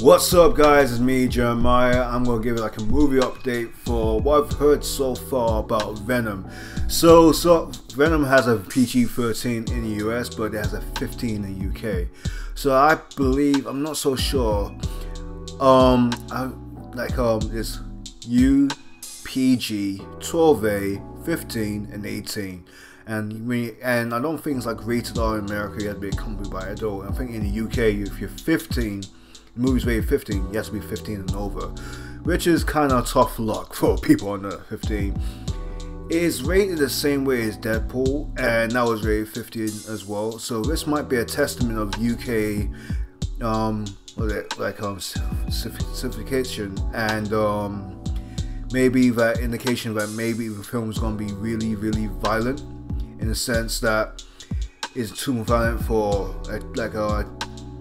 What's up guys, it's me Jeremiah. I'm gonna give it like a movie update for what I've heard so far about Venom. So, so Venom has a PG-13 in the US, but it has a 15 in the UK. So I believe, I'm not so sure, um, I, like um, it's U, PG, 12A, 15, and 18 and we and I don't think it's like rated R in America. You have to be accompanied by adult. I think in the UK, if you're 15, movie's rated 15, you have to be 15 and over, which is kind of tough luck for people under 15. It's rated the same way as Deadpool, and that was rated 15 as well. So this might be a testament of UK, um, what it, like um, certification and um, maybe that indication that maybe the film is going to be really, really violent, in the sense that it's too violent for like a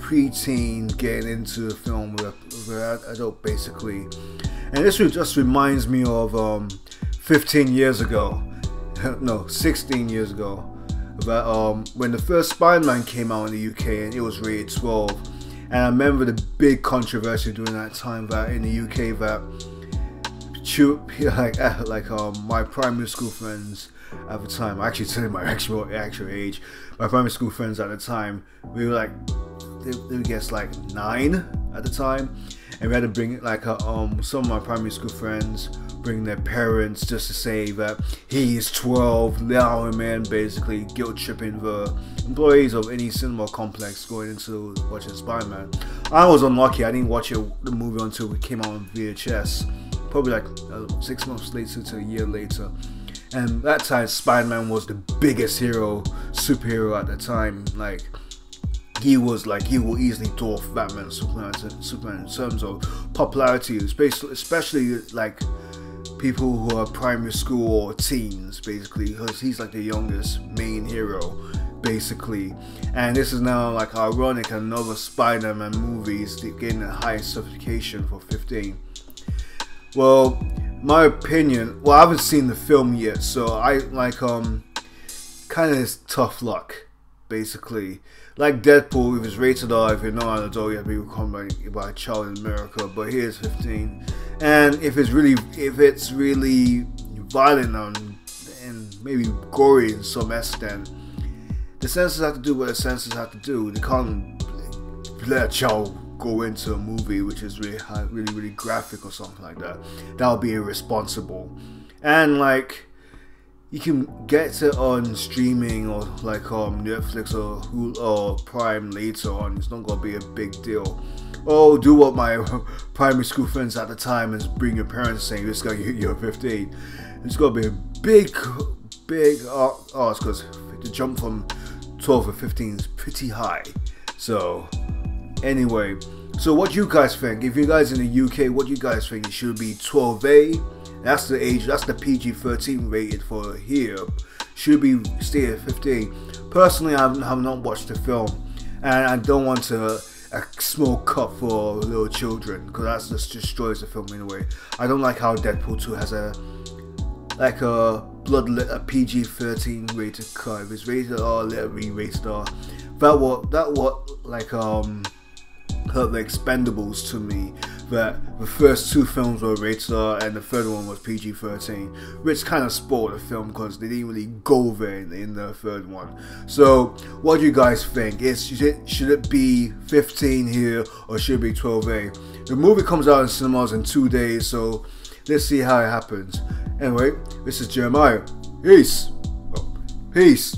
preteen getting into the film with, with adult basically. And this just reminds me of um, 15 years ago. No 16 years ago. About um, when the first Spider-Man came out in the UK and it was rated 12 and I remember the big controversy during that time that in the UK that like like um, my primary school friends at the time actually telling my actual actual age. My primary school friends at the time we were like they, they guess like nine at the time, and we had to bring like a, um some of my primary school friends bring their parents just to say that he is 12 now man basically guilt tripping the employees of any cinema complex going into watching Spider-Man. I was unlucky. I didn't watch it, the movie until it came out on VHS probably like uh, six months later to a year later. And that time Spider-Man was the biggest hero superhero at the time. Like he was like he will easily dwarf Batman Superman, Superman in terms of popularity, especially like people who are primary school or teens, basically, because he's like the youngest main hero, basically. And this is now like ironic, another Spider-Man movie is getting the highest certification for 15. Well, my opinion, well, I haven't seen the film yet, so I like um, kind of tough luck basically. Like Deadpool, if it's rated R, if you're not an adult, you have to be accompanied by a child in America. But he here's 15, and if it's really, if it's really violent and, and maybe gory in some extent, the censors have to do what the censors have to do. They can't let a child go into a movie which is really, really, really graphic or something like that. That would be irresponsible. And like you can get it on streaming or like um Netflix or Hulu or Prime later on. It's not gonna be a big deal. Oh, do what my primary school friends at the time is bring your parents saying this guy you're 15. It's gonna be a big, big uh, oh, it's because the jump from 12 to 15 is pretty high. So anyway, so what you guys think? If you guys in the UK, what you guys think? It should be 12A that's the age, that's the PG 13 rated for here. Should be at 15. Personally, I have not watched the film, and I don't want to a small cut for little children because that just destroys the film in a way. I don't like how Deadpool 2 has a like a blood a PG-13 rated cut. If it's rated R, let it be rated R. That what that what like um hurt the Expendables to me that the first two films were rated R and the third one was PG 13, which kind of spoiled the film because they didn't really go there in, in, the third one. So, what do you guys think? Is should it, should it be 15 here or should it be 12A? The movie comes out in cinemas in two days, so let's see how it happens. Anyway, this is Jeremiah. Peace. Oh, peace.